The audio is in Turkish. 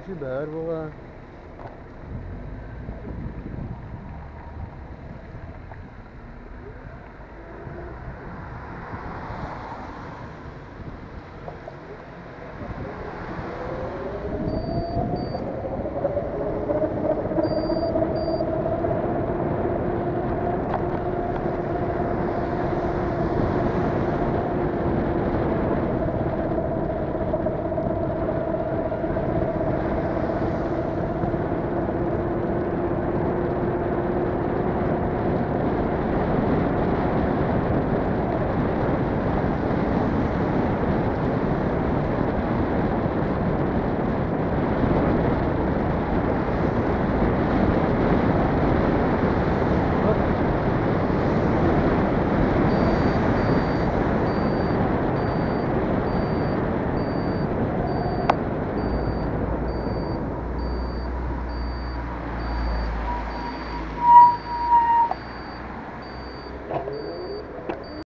Üçü Baba.